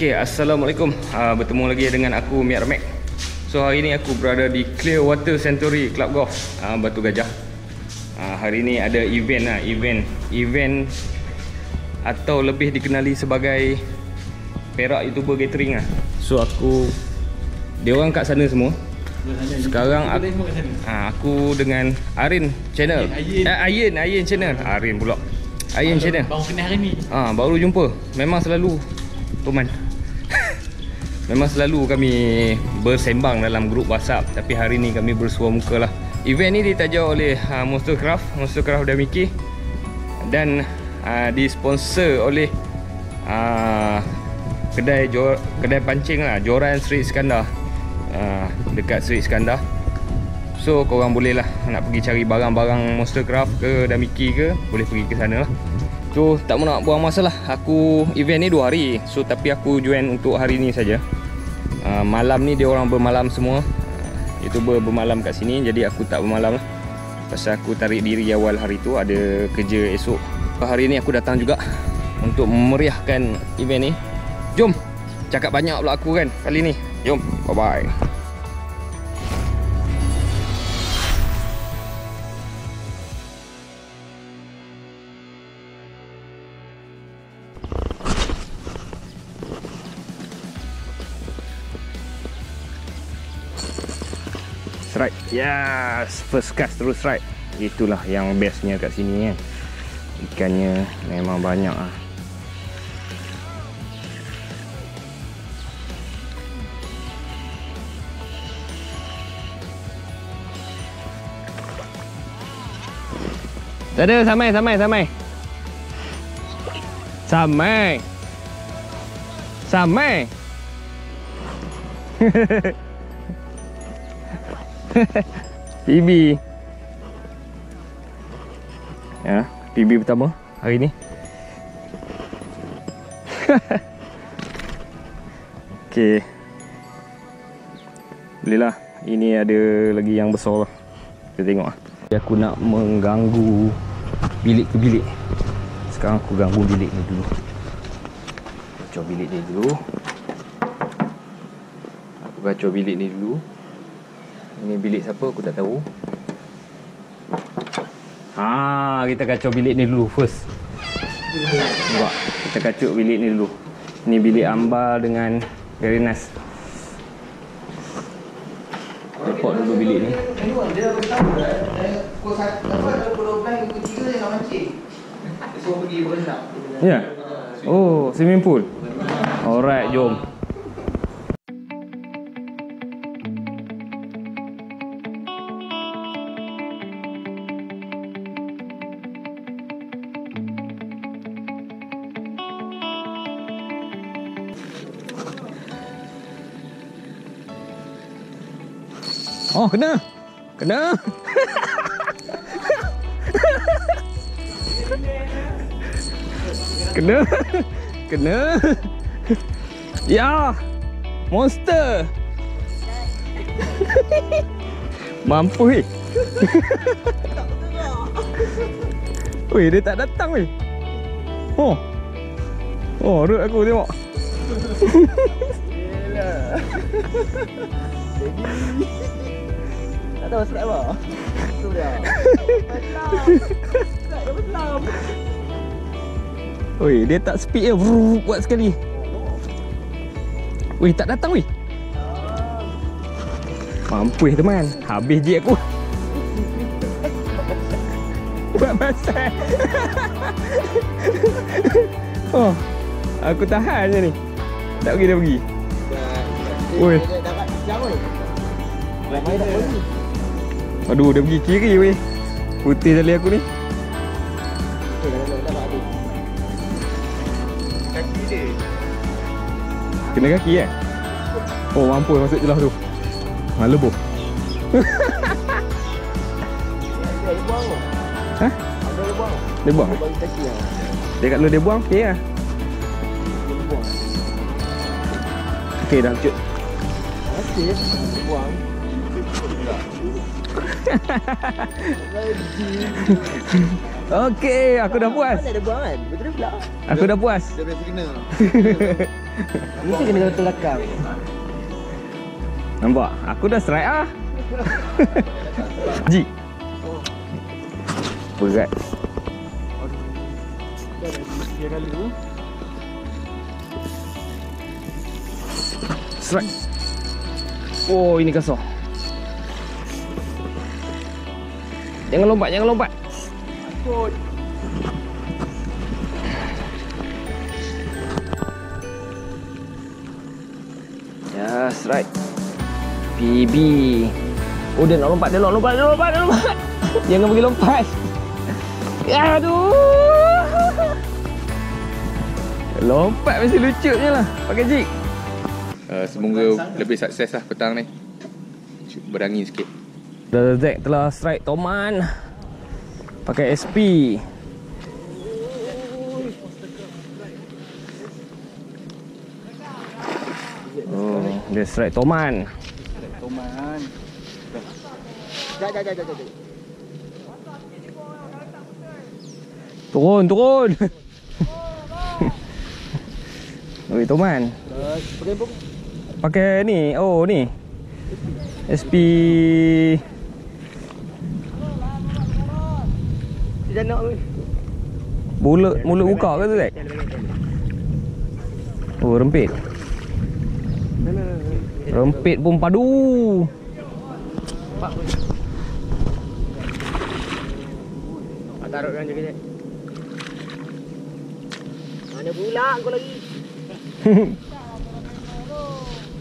Okay, Assalamualaikum uh, Bertemu lagi dengan aku, Miat Ramek So, hari ni aku berada di Clearwater Century Club Golf uh, Batu Gajah uh, Hari ni ada event lah, event Event Atau lebih dikenali sebagai Perak YouTuber Gathering lah So, aku Dia orang kat sana semua sekarang aku, ha, aku dengan Arin channel. Ayin. Eh, Ayin, Ayin channel. Arin pula. Ayin channel. Baru kenal hari ni Ah, ha, baru jumpa. Memang selalu Toman. Memang selalu kami bersembang dalam grup WhatsApp tapi hari ni kami bersua muka lah. Event ni ditaja oleh uh, Monster Craft, Monster Craft dan Mickey dan uh, disponsor oleh uh, kedai jor, kedai pancing lah, Joran Street Iskandar. Uh, dekat Street Iskandar. So korang boleh lah nak pergi cari barang-barang Monster Craft ke dan Mickey ke boleh pergi ke sana lah. So tak mau nak buang masa lah Aku event ni 2 hari So tapi aku join untuk hari ni saja. Uh, Malam ni dia orang bermalam semua. Uh, Youtuber bermalam kat sini Jadi aku tak bermalam lah. Pasal aku tarik diri awal hari tu Ada kerja esok. Hari ni aku datang juga Untuk memeriahkan event ni. Jom Cakap banyak pula aku kan Kali ni. Jom Bye bye Strike. Yes First cast terus strike. Itulah yang bestnya kat sini kan Ikannya memang banyak ah. Tak ada samai samai samai. Samai. Samai PB Ya, PB pertama hari ni. Okey. Bolehlah Ini ada lagi yang besar lah. Kita tengok lah. Aku nak mengganggu Bilik ke bilik. Sekarang aku ganggu bilik ni dulu. Kacau bilik ni dulu. Aku kacau bilik ni dulu ini bilik siapa aku tak tahu. Ha, kita kacau bilik ni dulu first. Nampak? Kita kacau bilik ni dulu. Ni bilik Ambar dengan very nice. Report dulu bilik ni. Dia dah beritahu dah. Pukul 1, apa, pukul 12, pukul 3 dia nak mancing. Dia suruh pergi berenang. Ya. Oh, swimming pool. Alright, jom. Oh, kena. Kena. kena. Kena. Ya. Monster. Mampu weh. Weh, dia tak datang weh. Oh. Oh, rut aku tengok. Tak tahu slap apa. Tu dia. Betul. Weh, dia tak speed je. Vrrr, kuat sekali. Weh, tak datang weh. Mampu teman. Habis je aku. Buat pasal. oh, aku tahan je ni. Tak pergi, dah pergi. Oi. Dapat jam oi. Ramai dah pergi. Aduh, dia pergi kiri weh. Putih tali aku ni. Kena kaki eh? Oh, mampu masuk celah tu. Ha, lebuh. Dia buang. tu. Ha? Dia buang. Dia buang? Dia kat luar dia buang, okey lah. Okey, dah cut. Dia buang. Okey, aku dah puas. Ada buang kan? Betul pula. Aku dah puas. Dia biasa kena. Mesti kena betul belakang. Nampak? Aku dah strike ah. Ji. Berat. Strike. Oh, ini kasar. Jangan lompat, jangan lompat. Ya, strike. PB. Oh, dia nak lompat, dia nak lompat, dia nak lompat, dia nak lompat. Jangan pergi lompat. Aduh. Lompat mesti lucu je lah. Pakai jig. Uh, semoga lebih sukses lah petang ni. Berangin sikit. The Zack telah strike Toman. Pakai SP. Oh, dia strike Toman. Toman. Jap jap jap jap jap. Turun, turun. Oi, Toman. Apa? Pakai ni. Oh, ni. SP Dia nak mulut mulut buka ke tu, Zack? Oh, rempit. Rempit pun padu. Taruhkan je kejap. Mana pula kau lagi?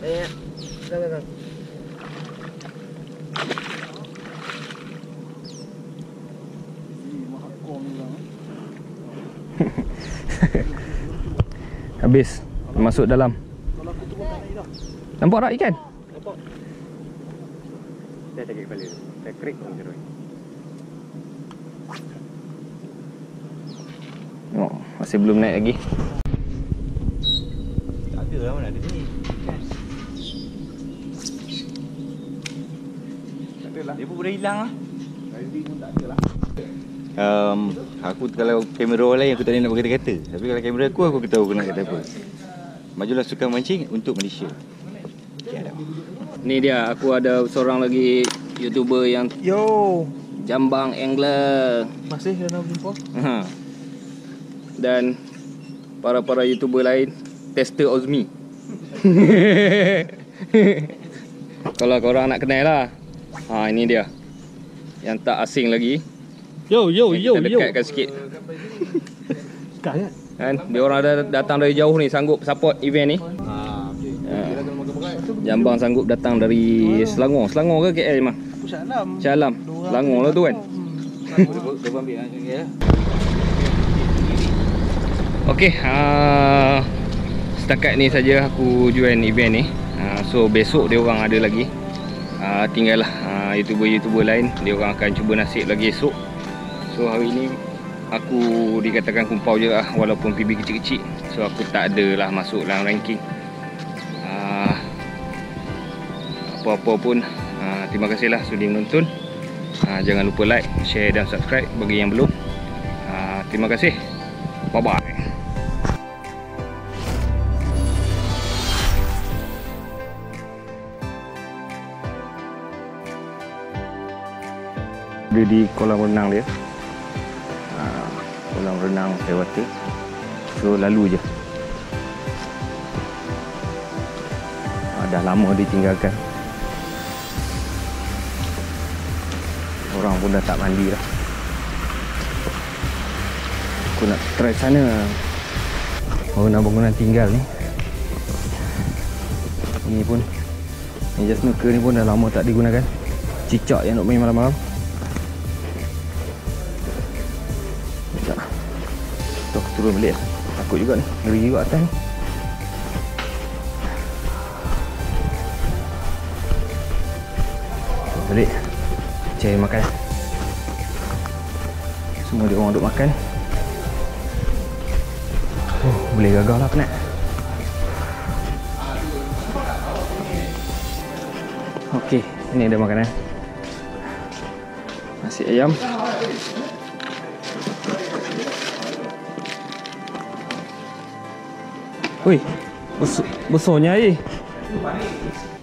Eh, dah dah Habis Masuk dalam Nampak tak ikan? Saya sakit kepala. Saya krik pun terus. Tengok Masih belum naik lagi Tak ada lah mana ada ni. Tak ada lah. Dia pun boleh hilang lah. Um, aku kalau kamera orang lain aku tak nak berkata-kata Tapi kalau kamera aku aku tahu aku nak kata apa. Majulah sukan mancing untuk Malaysia. Ni dia Aku ada seorang lagi YouTuber yang Yo, Jambang Angler. Masih dah nak jumpa? Ha. Dan para-para YouTuber lain Tester Ozmi. Kalau korang nak kenal lah. Ha, Ini dia. Yang tak asing lagi Yo, yo, Kita dekatkan sikit Kan? kan Dia orang dah datang dari jauh ni Sanggup support event ni Ah, okay. ha. Jambang sanggup datang dari Selangor Selangor ke KL memang? Aku salam. Shah Alam Selangor lah tu kan. Okay, lah. Okey, uh, setakat ni saja aku join event ni. Uh, so besok dia orang ada lagi. Uh, tinggallah uh, YouTuber-YouTuber lain dia orang akan cuba nasib lagi esok. So hari ni aku dikatakan kumpau je lah walaupun PB kecil-kecil. So aku tak adalah masuk dalam ranking. Uh, apa-apa pun uh, terima kasihlah sudi menonton. Uh, jangan lupa like, share dan subscribe bagi yang belum. Uh, terima kasih. Bye bye. Dia di kolam renang dia. Kolam renang Fairwater. So lalu je. Ha, dah lama ditinggalkan. Orang pun dah tak mandi dah. Aku nak try sana. Bangunan-bangunan tinggal ni. Ni pun Meja snooker ni pun dah lama tak digunakan. Cicak yang nak main malam-malam. Turun balik lah. Takut juga ni. Ngeri juga atas ni. Balik. Cari makan. Semua dia orang duk makan. Oh, boleh gagal lah penat. Okey, ini ada makanan. Nasi ayam. Oi, Bes besarnya air. Tu panik.